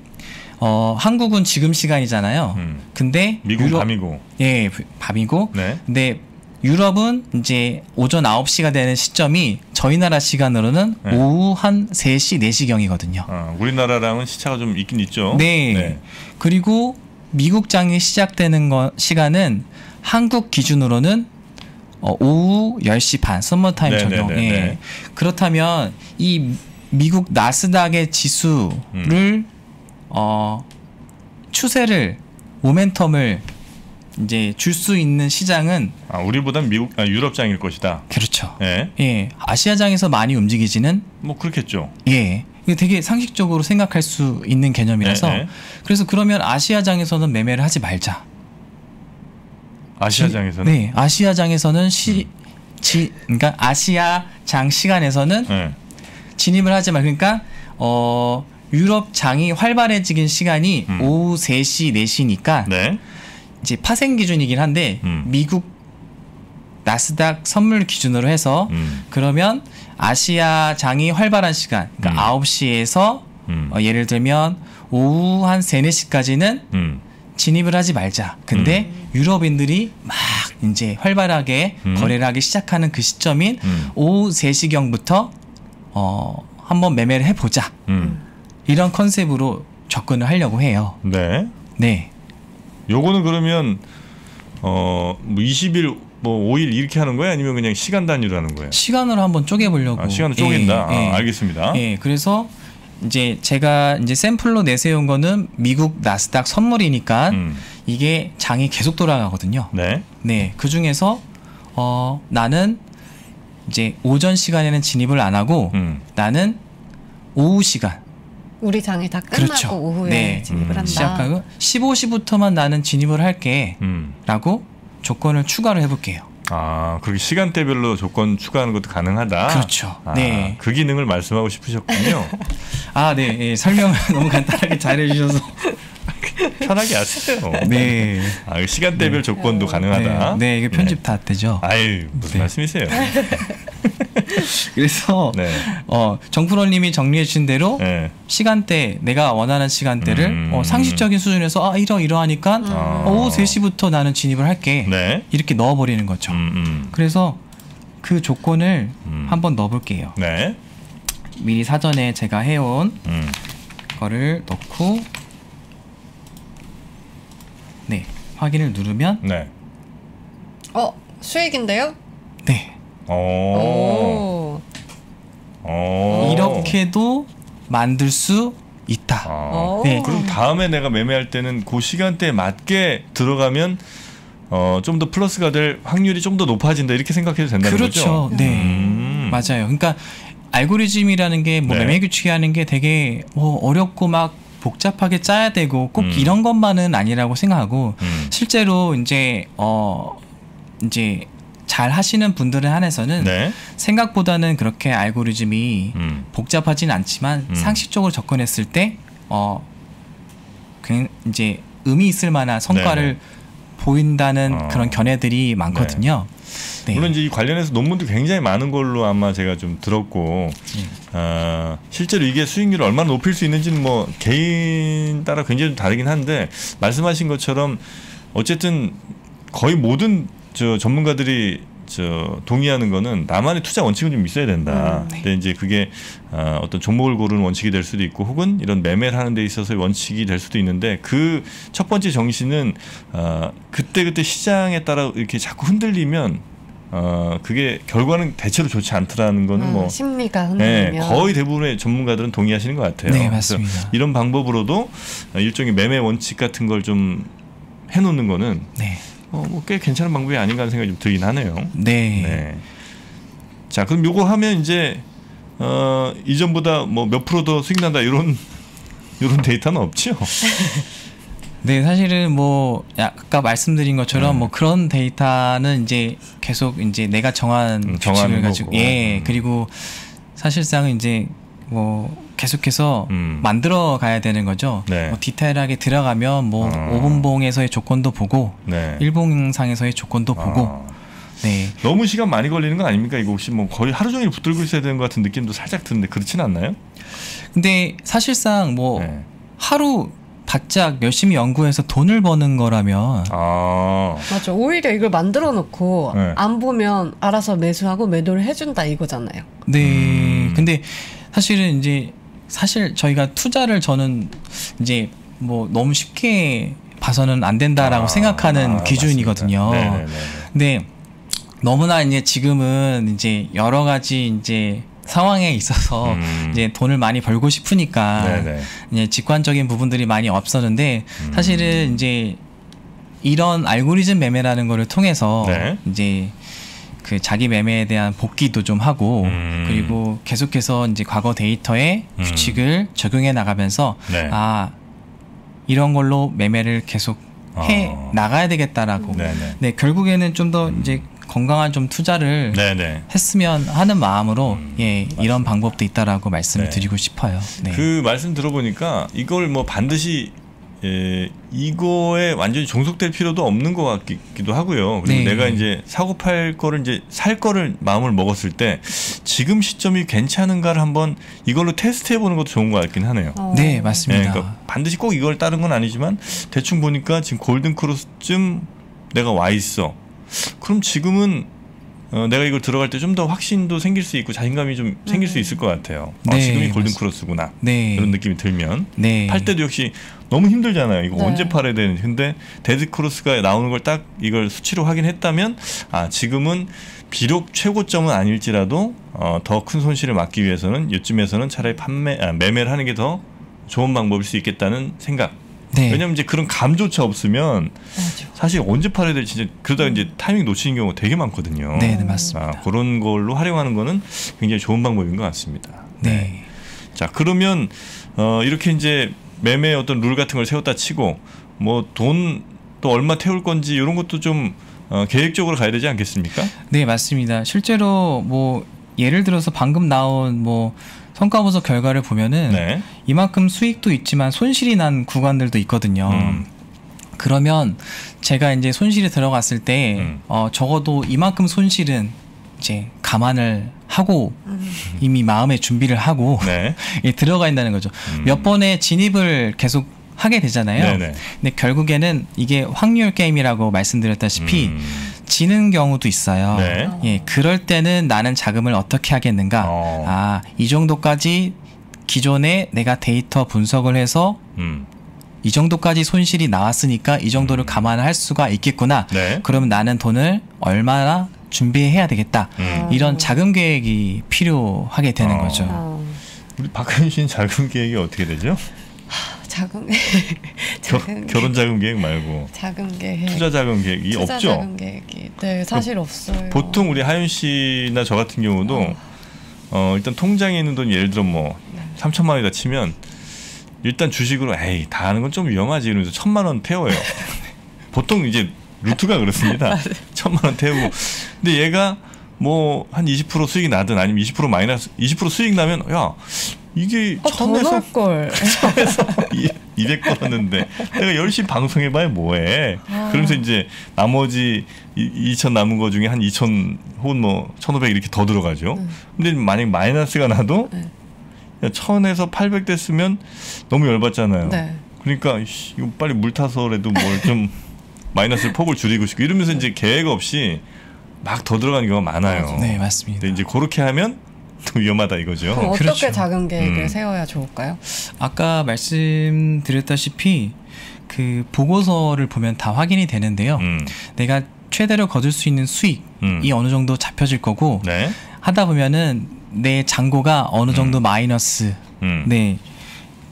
어, 한국은 지금 시간이잖아요. 음. 근데 미국 유럽- 밤이고. 예, 밤이고. 네. 근데 유럽은 이제 오전 9시가 되는 시점이 저희 나라 시간으로는 네. 오후 한 3시, 4시경이거든요. 어, 우리나라랑은 시차가 좀 있긴 있죠. 네. 그리고 미국장이 시작되는 거, 시간은 한국 기준으로는 어, 오후 10시 반, 썸머타임 네, 적용. 네, 네, 예. 네. 그렇다면 이 미국 나스닥의 지수를 음. 어, 추세를 모멘텀을 이제 줄 수 있는 시장은 아, 우리보단 미국, 아, 유럽장일 것이다. 그렇죠. 예. 예, 아시아장에서 많이 움직이지는 뭐 그렇겠죠. 예. 이게 되게 상식적으로 생각할 수 있는 개념이라서 네, 네. 그래서 그러면 아시아장에서는 매매를 하지 말자. 아시아장에서는. 네, 아시아장에서는 시, 지, 그러니까 아시아장 시간에서는 네. 진입을 하지 말. 그러니까 어 유럽 장이 활발해지긴 시간이 음. 오후 3시, 4시니까 네. 이제 파생 기준이긴 한데 음. 미국 나스닥 선물 기준으로 해서 음. 그러면 아시아 장이 활발한 시간, 그러니까 음. 9시에서 음. 어, 예를 들면 오후 한 3, 4시까지는 음. 진입을 하지 말자. 근데 유럽인들이 막 이제 활발하게 음. 거래를 하기 시작하는 그 시점인 음. 오후 3시경부터 어, 한번 매매를 해보자. 음. 이런 컨셉으로 접근을 하려고 해요. 네. 네. 요거는 그러면 어 뭐 20일 뭐 5일 이렇게 하는 거예요? 아니면 그냥 시간 단위로 하는 거예요? 시간으로 한번 쪼개보려고. 아, 시간을 쪼갠다. 예, 예. 아, 알겠습니다. 예, 그래서 이제 제가 이제 샘플로 내세운 거는 미국 나스닥 선물이니까 음. 이게 장이 계속 돌아가거든요. 네. 네, 그 중에서 어 나는 이제 오전 시간에는 진입을 안 하고 음. 나는 오후 시간, 우리 장이 다 끝나고 그렇죠. 오후에 네. 진입을 음. 한다. 시작하고 15시부터만 나는 진입을 할게. 음. 라고 조건을 추가를 해볼게요. 아, 그렇게 시간대별로 조건 추가하는 것도 가능하다. 그렇죠. 아, 네. 그 기능을 말씀하고 싶으셨군요. 아, 네. 예, 설명을 너무 간단하게 잘 해주셔서. 편하게 하세요. 네. 아, 그 시간대별 조건도 가능하다. 네, 네, 이게 편집 다 되죠. 아유, 무슨 네. 말씀이세요? 그래서 네. 어, 정프로님이 정리해 주신 대로 네. 시간대 내가 원하는 시간대를 음. 어, 상식적인 수준에서 아 이러 이러하니까 아. 오후 3시부터 나는 진입을 할게 네. 이렇게 넣어버리는 거죠. 음, 음. 그래서 그 조건을 음. 한번 넣어볼게요. 네. 미리 사전에 제가 해온 음. 거를 넣고 네 확인을 누르면 네. 어 수익인데요? 네 오. 오. 오. 이렇게도 만들 수 있다. 아. 오. 네. 그럼 다음에 내가 매매할 때는 그 시간대에 맞게 들어가면 어, 좀 더 플러스가 될 확률이 좀 더 높아진다 이렇게 생각해도 된다는 그렇죠. 거죠. 네 음. 맞아요. 그러니까 알고리즘이라는 게뭐 네. 매매 규칙이 하는 게 되게 뭐 어렵고 막 복잡하게 짜야 되고 꼭 음. 이런 것만은 아니라고 생각하고 음. 실제로 이제 어 이제 잘 하시는 분들에 한해서는 네. 생각보다는 그렇게 알고리즘이 음. 복잡하진 않지만 음. 상식적으로 접근했을 때 어, 그 이제 의미 있을 만한 성과를 네네. 보인다는 어. 그런 견해들이 많거든요. 네. 물론 이제 이 관련해서 논문도 굉장히 많은 걸로 아마 제가 좀 들었고 네. 어, 실제로 이게 수익률을 얼마나 높일 수 있는지는 뭐 개인 따라 굉장히 좀 다르긴 한데 말씀하신 것처럼 어쨌든 거의 모든 저 전문가들이 저 동의하는 거는 나만의 투자 원칙은 좀 있어야 된다. 음, 네. 근데 이제 그게 어, 어떤 종목을 고르는 원칙이 될 수도 있고 혹은 이런 매매를 하는 데 있어서의 원칙이 될 수도 있는데 그 첫 번째 정신은 어, 그때 그때 시장에 따라 이렇게 자꾸 흔들리면 어, 그게 결과는 대체로 좋지 않더라는 거는 음, 뭐 심리가 네, 흔들리면 거의 대부분의 전문가들은 동의하시는 것 같아요. 네, 맞습니다. 이런 방법으로도 일종의 매매 원칙 같은 걸 좀 해놓는 거는 네. 어, 뭐 꽤 괜찮은 방법이 아닌가 하는 생각이 좀 들긴 하네요. 네. 네. 자, 그럼 요거 하면 이제 어, 이전보다 뭐 몇 프로 더 수익 난다 이런 이런 데이터는 없죠. 네, 사실은 뭐 아까 말씀드린 것처럼 네. 뭐 그런 데이터는 이제 계속 이제 내가 정한 음, 규칙을 가지고 거고. 예 음. 그리고 사실상은 이제 뭐 계속해서 음. 만들어 가야 되는 거죠. 네. 뭐 디테일하게 들어가면 뭐 어. 5분봉에서의 조건도 보고 네. 일봉상에서의 조건도 보고 아, 네. 너무 시간 많이 걸리는 거 아닙니까? 이거 혹시 뭐 거의 하루 종일 붙들고 있어야 되는 것 같은 느낌도 살짝 드는데 그렇진 않나요? 근데 사실상 뭐 네. 하루 바짝 열심히 연구해서 돈을 버는 거라면 아, 맞아. 오히려 이걸 만들어 놓고 네. 안 보면 알아서 매수하고 매도를 해준다 이거잖아요. 네. 음. 근데 사실은 이제 사실 저희가 투자를 저는 이제 뭐 너무 쉽게 봐서는 안 된다라고 아, 생각하는 아, 기준이거든요. 맞습니다. 네네네. 근데 너무나 이제 지금은 이제 여러 가지 이제 상황에 있어서 음. 이제 돈을 많이 벌고 싶으니까 네네. 이제 직관적인 부분들이 많이 없었는데 음. 사실은 이제 이런 알고리즘 매매라는 거를 통해서 네. 이제 그 자기 매매에 대한 복귀도 좀 하고 음. 그리고 계속해서 이제 과거 데이터에 음. 규칙을 적용해 나가면서 네. 아 이런 걸로 매매를 계속 해 어. 나가야 되겠다라고 네네. 네 결국에는 좀더 이제 건강한 좀 투자를 네네. 했으면 하는 마음으로 음, 예 이런 방법도 있다라고 말씀을 네. 드리고 싶어요. 네. 그 말씀 들어보니까 이걸 뭐 반드시 예, 이거에 완전히 종속될 필요도 없는 것 같기도 하고요. 그리고 네. 내가 이제 사고 팔 거를 이제 살 거를 마음을 먹었을 때 지금 시점이 괜찮은가를 한번 이걸로 테스트해 보는 것도 좋은 것 같긴 하네요. 어. 네 예, 맞습니다. 그러니까 반드시 꼭 이걸 따른 건 아니지만 대충 보니까 지금 골든 크로스쯤 내가 와 있어. 그럼 지금은 어, 내가 이걸 들어갈 때 좀 더 확신도 생길 수 있고 자신감이 좀 생길 수 음. 있을 것 같아요. 네, 아, 지금이 골든. 크로스구나. 네. 이런 느낌이 들면 네. 팔 때도 역시 너무 힘들잖아요. 이거 네. 언제 팔아야 되는지. 근데 데드 크로스가 나오는 걸 딱 이걸 수치로 확인했다면 아 지금은 비록 최고점은 아닐지라도 어, 더 큰 손실을 막기 위해서는 이쯤에서는 차라리 판매 아, 매매를 하는 게 더 좋은 방법일 수 있겠다는 생각. 네. 왜냐면 이제 그런 감조차 없으면 맞아. 사실 언제 팔아야 될지 진짜 그러다가 이제 타이밍 놓치는 경우가 되게 많거든요. 네, 네 맞습니다. 아, 그런 걸로 활용하는 거는 굉장히 좋은 방법인 것 같습니다. 네. 자 그러면 어, 이렇게 이제 매매 어떤 룰 같은 걸 세웠다 치고 뭐 돈 또 얼마 태울 건지 이런 것도 좀 어, 계획적으로 가야 되지 않겠습니까? 네, 맞습니다. 실제로 뭐 예를 들어서 방금 나온 뭐 성과 분석 결과를 보면은 네. 이만큼 수익도 있지만 손실이 난 구간들도 있거든요. 음. 그러면 제가 이제 손실이 들어갔을 때 음. 어, 적어도 이만큼 손실은 이제 감안을 하고 이미 마음의 준비를 하고 네. 예, 들어가 있다는 거죠. 음. 몇 번의 진입을 계속 하게 되잖아요. 네네. 근데 결국에는 이게 확률 게임이라고 말씀드렸다시피 음. 지는 경우도 있어요. 네. 예, 그럴 때는 나는 자금을 어떻게 하겠는가? 어. 아, 이 정도까지 기존에 내가 데이터 분석을 해서 음. 이 정도까지 손실이 나왔으니까 이 정도를 감안할 수가 있겠구나. 네. 그러면 나는 돈을 얼마나 준비해야 되겠다. 음. 이런 자금 계획이 필요하게 되는 어. 거죠. 어, 우리 씨는 자금 계획이 어떻게 되죠? 자금 겨, 자금 결혼 자금 계획 말고 자금 계획 투자 자금 계획이 투자 없죠. 자금 계획이 네 사실 없어요. 보통 우리 하윤 씨나 저 같은 경우도 어, 일단 통장에 있는 돈 예를 들어 뭐 네. 3천만 원이다 치면 일단 주식으로 에이 다 하는 건 좀 위험하지 이러면서 천만 원 태워요. 보통 이제 루트가 그렇습니다. 천만 원 태우고 근데 얘가 뭐 한 20% 수익이 나든 아니면 20% 마이너스 20% 수익 나면 야 이게 어, 더 천에서. 천에서 200 걸었는데 내가 열심히 방송해봐야 뭐해 아. 그러면서 이제 나머지 2천 남은 거 중에 한 2천 혹은 뭐 1,500 이렇게 더 들어가죠 음. 근데 만약 마이너스가 나도 네. 야, 1000에서 800 됐으면 너무 열받잖아요 네. 그러니까 이거 빨리 물 타서라도 뭘 좀 마이너스 폭을 줄이고 싶고 이러면서 이제 계획 없이 막 더 들어가는 경우가 많아요 네, 맞습니다. 근데 이제 그렇게 하면 또 위험하다 이거죠 그럼 어떻게 그렇죠. 자금 계획을 음. 세워야 좋을까요? 아까 말씀드렸다시피 그 보고서를 보면 다 확인이 되는데요. 음. 내가 최대로 거둘 수 있는 수익이 음. 어느 정도 잡혀질 거고 네 하다 보면은 내 잔고가 어느 정도 마이너스 음. 네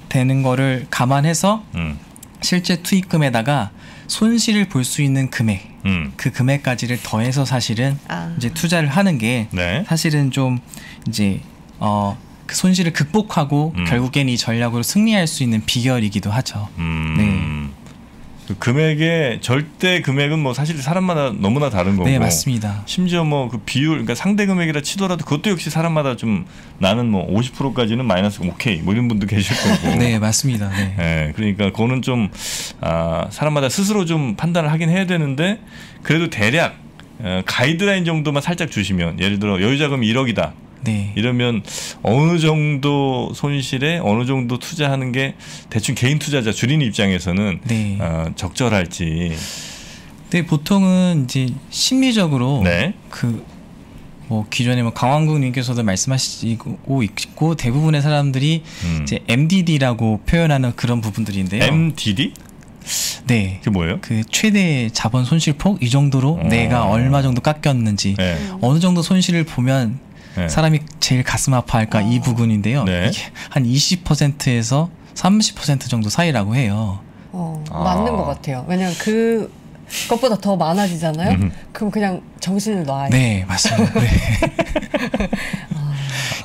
되는 거를 감안해서 음. 실제 투입금에다가 손실을 볼 수 있는 금액 음. 그 금액까지를 더해서 사실은 아. 이제 투자를 하는 게 네. 사실은 좀 이제 어 그 손실을 극복하고 음. 결국엔 이 전략으로 승리할 수 있는 비결이기도 하죠. 음. 그 금액의 절대 금액은 뭐 사실 사람마다 너무나 다른 거고. 네 맞습니다. 심지어 뭐 그 비율, 그러니까 상대 금액이라 치더라도 그것도 역시 사람마다 좀 나는 뭐 50%까지는 마이너스 오케이 뭐 이런 분도 계실 거고. 네 맞습니다. 네. 예, 그러니까 그거는 좀 아, 사람마다 스스로 좀 판단을 하긴 해야 되는데 그래도 대략 어, 가이드라인 정도만 살짝 주시면 예를 들어 여유 자금이 1억이다. 네. 이러면 어느 정도 손실에 어느 정도 투자하는 게 대충 개인 투자자 주린 입장에서는 네. 어, 적절할지. 근데 보통은 이제 심리적으로 네. 그뭐 기존에 뭐 강왕국님께서도 말씀하시고 있고 대부분의 사람들이 음. 이제 MDD라고 표현하는 그런 부분들인데요. MDD? 네. 그게 뭐예요? 그 최대 자본 손실폭 이 정도로 어. 내가 얼마 정도 깎였는지 네. 어느 정도 손실을 보면 네. 사람이 제일 가슴 아파할까 이 부분인데요. 네. 이게 한 20%에서 30% 정도 사이라고 해요. 어, 아. 맞는 것 같아요. 왜냐면 그 것보다 더 많아지잖아요. 음. 그럼 그냥 정신을 놔요. 네, 맞습니다. 네.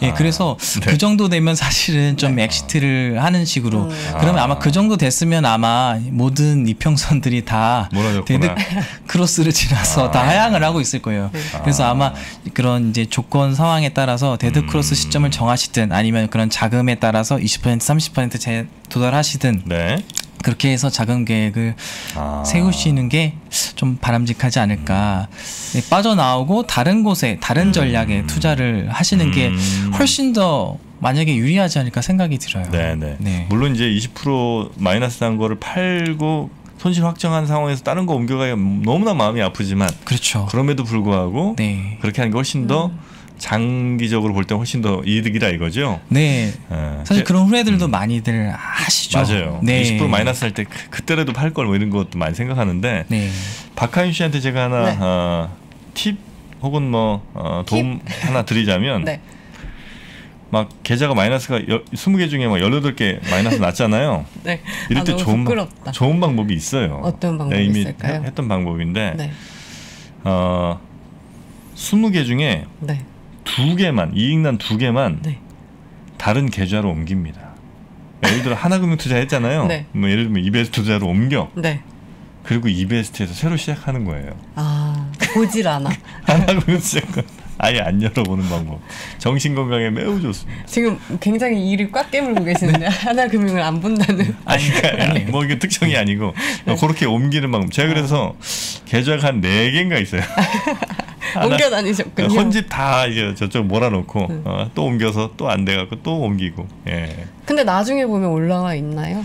예, 그래서 네. 그 정도 되면 사실은 좀 exit를 하는 식으로 음. 그러면 아. 아마 그 정도 됐으면 아마 모든 이평선들이 다. 데드 크로스를 지나서 아. 다 하향을 하고 있을 거예요. 네. 그래서 아마 그런 이제 조건 상황에 따라서 데드 음. 크로스 시점을 정하시든 아니면 그런 자금에 따라서 20% 30% 재, 도달하시든 네. 그렇게 해서 자금 계획을 아. 세우시는 게 좀 바람직하지 않을까. 네, 빠져나오고 다른 곳에 다른 전략에 투자를 하시는 게 음. 훨씬 더 만약에 유리하지 않을까 생각이 들어요. 네네. 네. 물론 이제 20% 마이너스 난 거를 팔고 손실 확정한 상황에서 다른 거 옮겨가기 너무나 마음이 아프지만 그렇죠. 그럼에도 불구하고 네. 그렇게 하는 게 훨씬 더 장기적으로 볼 때 훨씬 더 이득이다 이거죠. 네. 예. 사실 제- 그런 후회들도 많이들 하시죠. 맞아요. 네. 20% 마이너스 할 때 그때라도 팔 걸 뭐 이런 것도 많이 생각하는데 네. 박하윤 씨한테 제가 하나 네. 어, 팁 혹은 뭐 어, 도움 하나 드리자면 네. 막 계좌가 마이너스가 여, 20개 중에 막 18개 마이너스 났잖아요. 네. 이럴 아, 때 좋은, 방- 부끄럽다. 좋은 방법이 있어요. 어떤 방법이 내가 이미 있을까요? 해- 했던 방법인데 네. 어, 20개 중에 네. 두 개만 이익 난 두 개만 네. 다른 계좌로 옮깁니다. 예를 들어 하나금융 투자했잖아요. 네. 뭐 예를 들면 이베스트 투자로 옮겨. 네. 그리고 이베스트에서 새로 시작하는 거예요. 아 보질 않아. 하나금융 투자권 아예 안 열어보는 방법. 정신 건강에 매우 좋습니다. 지금 굉장히 이를 꽉 깨물고 계시는데 하나금융을 안 본다는. 아니, 그러니까 뭐 이게 특성이 아니고 그렇게 옮기는 방법. 제가 그래서 계좌가 한 네 개인가 있어요. 옮겨 다니셨군요. 헌집 다 이제 저쪽 몰아놓고 어, 또 옮겨서 또 안 돼갖고 또 옮기고. 예. 근데 나중에 보면 올라와 있나요?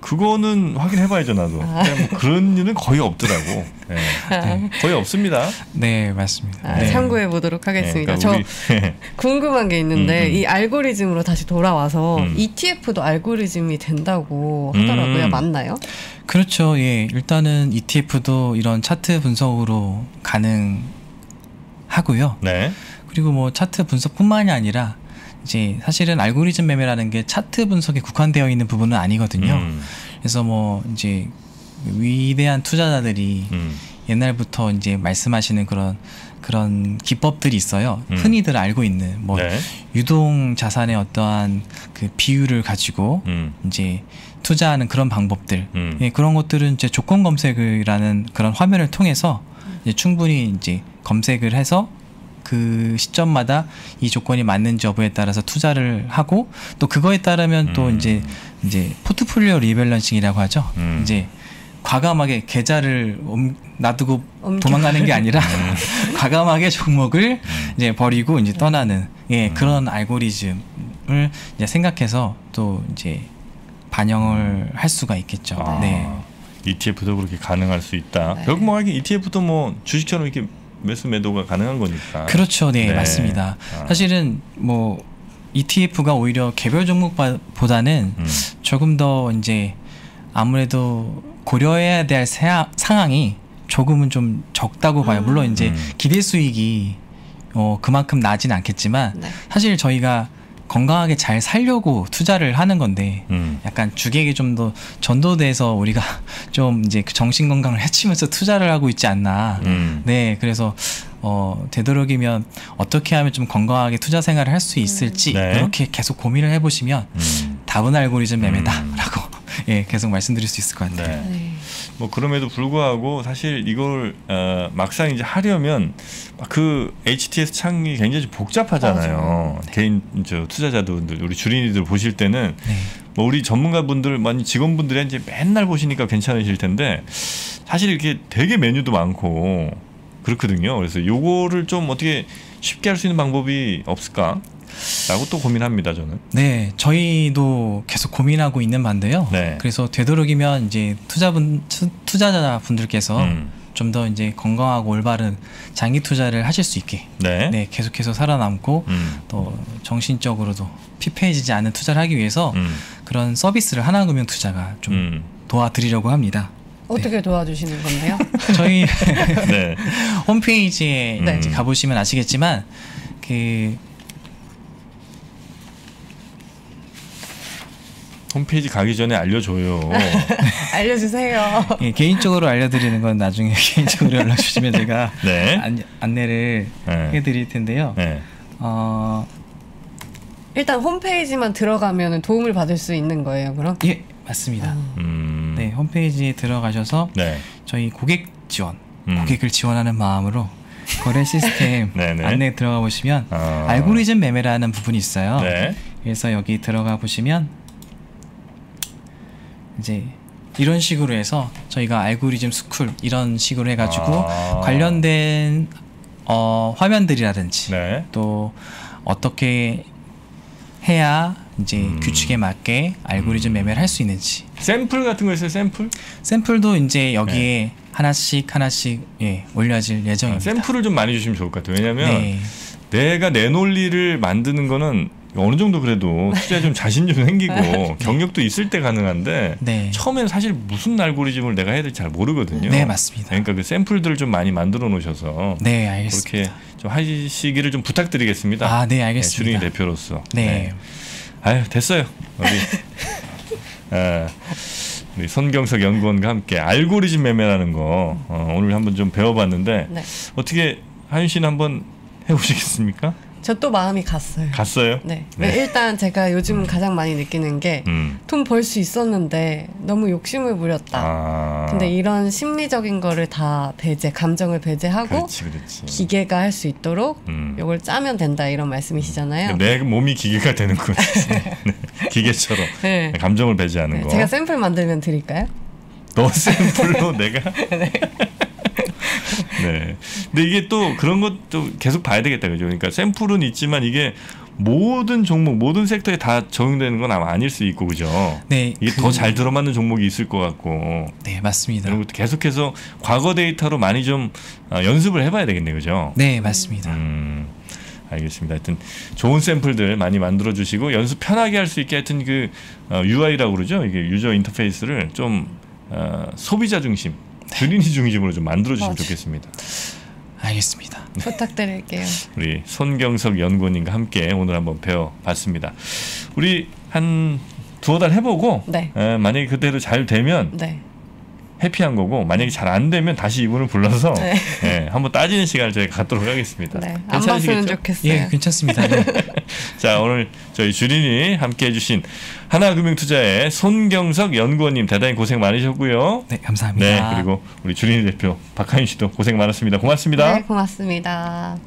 그거는 확인해봐야죠 나도. 그냥 뭐 그런 일은 거의 없더라고. 예. 거의 없습니다. 네, 맞습니다. 아, 네. 참고해 보도록 하겠습니다. 예, 저 그러니까 우리- 궁금한 게 있는데 음, 음. 이 알고리즘으로 다시 돌아와서 음. ETF도 알고리즘이 된다고 하더라고요. 음. 맞나요? 그렇죠. 예. 일단은 ETF도 이런 차트 분석으로 가능하고요. 네. 그리고 뭐 차트 분석뿐만이 아니라 이제 사실은 알고리즘 매매라는 게 차트 분석에 국한되어 있는 부분은 아니거든요. 음, 그래서 뭐 이제 위대한 투자자들이 음. 옛날부터 이제 말씀하시는 그런 그런 기법들이 있어요. 음. 흔히들 알고 있는 뭐 네. 유동 자산의 어떠한 그 비율을 가지고 음. 이제 투자하는 그런 방법들 음. 예, 그런 것들은 이제 조건 검색이라는 그런 화면을 통해서 이제 충분히 이제 검색을 해서 그 시점마다 이 조건이 맞는지 여부에 따라서 투자를 하고 또 그거에 따르면 또 음. 이제 이제 포트폴리오 rebalancing이라고 하죠. 음. 이제 과감하게 계좌를 옮- 놔두고 옮겨. 도망가는 게 아니라 음. 과감하게 종목을 이제 버리고 이제 떠나는 예 음. 그런 알고리즘을 이제 생각해서 또 이제 반영을 할 수가 있겠죠. 아, 네. ETF도 그렇게 가능할 수 있다. 네. 결국 뭐 하긴 ETF도 뭐 주식처럼 이렇게 매수 매도가 가능한 거니까. 그렇죠. 네, 네. 맞습니다. 아. 사실은 뭐 ETF가 오히려 개별 종목보다는 음. 조금 더 이제 아무래도 고려해야 될 사- 상황이 조금은 좀 적다고 봐요. 물론 이제 음. 기대 수익이 어 그만큼 나진 않겠지만 네. 사실 저희가 건강하게 잘 살려고 투자를 하는 건데 음. 약간 주객이 좀 더 전도돼서 우리가 좀 이제 그 정신 건강을 해치면서 투자를 하고 있지 않나. 음. 네, 그래서 어 되도록이면 어떻게 하면 좀 건강하게 투자 생활을 할 수 있을지 네. 이렇게 계속 고민을 해보시면 음. 답은 알고리즘 음. 매매다라고 예 계속 말씀드릴 수 있을 것 같아요. 네. 네. 뭐 그럼에도 불구하고 사실 이걸 어, 막상 이제 하려면 그 HTS 창이 굉장히 좀 복잡하잖아요. 맞아요. 개인 저 투자자들 우리 주린이들 보실 때는 네. 뭐 우리 전문가분들 많이 직원분들이 이제 맨날 보시니까 괜찮으실 텐데 사실 이렇게 되게 메뉴도 많고 그렇거든요. 그래서 요거를 좀 어떻게 쉽게 할 수 있는 방법이 없을까? 라고 또 고민합니다, 저는. 네, 저희도 계속 고민하고 있는 반데요. 네. 그래서 되도록이면 이제 투자분 투, 투자자 분들께서 음. 좀더 이제 건강하고 올바른 장기 투자를 하실 수 있게 네. 네, 계속해서 살아남고 음. 또 정신적으로도 피폐해지지 않는 투자를 하기 위해서 음. 그런 서비스를 하나금융 투자가 좀 음. 도와드리려고 합니다. 어떻게 도와주시는 건데요? 저희 네. 홈페이지에 네. 이제 가보시면 아시겠지만 그 홈페이지 가기 전에 알려줘요. 알려주세요. 예, 개인적으로 알려드리는 건 나중에 개인적으로 연락 주시면 제가 네. 안, 안내를 네. 해드릴 텐데요. 네. 어, 일단 홈페이지만 들어가면 도움을 받을 수 있는 거예요. 그럼? 예, 맞습니다. 음. 네, 홈페이지에 들어가셔서 네. 저희 고객 지원, 음. 고객을 지원하는 마음으로 거래 시스템 네네. 안내 들어가 보시면 아. 알고리즘 매매라는 부분이 있어요. 네. 그래서 여기 들어가 보시면 이제 이런 식으로 해서 저희가 알고리즘 스쿨 이런 식으로 해가지고 아. 관련된 어, 화면들이라든지 네. 또 어떻게 해야 이제 음. 규칙에 맞게 알고리즘 음. 매매를 할 수 있는지 샘플 같은 거 있어요? 샘플? 샘플도 이제 여기에 하나씩 하나씩 예, 올려질 아, 예정입니다. 샘플을 좀 많이 주시면 좋을 것 같아요. 왜냐면 네. 내가 내 논리를 만드는 거는 어느 정도 그래도 투자에 좀 자신 좀 생기고 경력도 있을 때 가능한데 네. 처음에는 사실 무슨 알고리즘을 내가 해야 될지 잘 모르거든요. 네, 맞습니다. 그러니까 그 샘플들을 좀 많이 만들어 놓으셔서 네, 알겠습니다. 그렇게 좀 하시기를 좀 부탁드리겠습니다. 아, 네, 네, 알겠습니다. 주린이 대표로서. 네. 아유 됐어요. 우리 아, 우리 손경석 연구원과 함께 알고리즘 매매라는 거 어, 오늘 한번 좀 배워봤는데 네. 어떻게 하윤 씨는 한번 해보시겠습니까? 저 또 마음이 갔어요. 갔어요? 네. 네. 일단 제가 요즘 가장 많이 느끼는 게 돈벌 음. 수 있었는데 너무 욕심을 부렸다. 아. 근데 이런 심리적인 거를 다 배제, 감정을 배제하고 그렇지, 그렇지. 기계가 할 수 있도록 음. 요걸 짜면 된다 이런 말씀이시잖아요. 내 몸이 기계가 되는군. 네. 기계처럼 네. 감정을 배제하는 네, 거. 제가 샘플 만들면 드릴까요? 너 샘플로 내가. 네. 근데 이게 또 그런 것도 계속 봐야 되겠다 그죠? 그러니까 샘플은 있지만 이게 모든 종목, 모든 섹터에 다 적용되는 건 아마 아닐 수 있고 그죠? 네, 이게 그- 더잘 들어맞는 종목이 있을 것 같고 네, 맞습니다. 이런 것도 계속해서 과거 데이터로 많이 좀 어, 연습을 해봐야 되겠네요, 그죠? 네, 맞습니다. 음, 알겠습니다. 하여튼 좋은 샘플들 많이 만들어 주시고 연습 편하게 할 수 있게 하여튼 그 어, UI라고 그러죠. 이게 유저 인터페이스를 좀 어, 소비자 중심, 주린이 중심으로 좀 만들어 주시면 맞아. 좋겠습니다. 알겠습니다. 부탁드릴게요. 우리 손경석 연구원님과 함께 오늘 한번 배워봤습니다. 우리 한 두어 달 해보고 네. 에, 만약에 그대로 잘 되면 네. 해피한 거고 만약에 잘 안 되면 다시 이분을 불러서 네. 예, 한번 따지는 시간을 저희가 갖도록 하겠습니다. 네. 괜찮으시겠죠? 좋겠어요. 예, 괜찮습니다. 네. 자 오늘 저희 주린이 함께 해주신 하나금융투자의 손경석 연구원님 대단히 고생 많으셨고요. 네, 감사합니다. 네 그리고 우리 주린이 대표 박하인 씨도 고생 많았습니다. 고맙습니다. 네, 고맙습니다.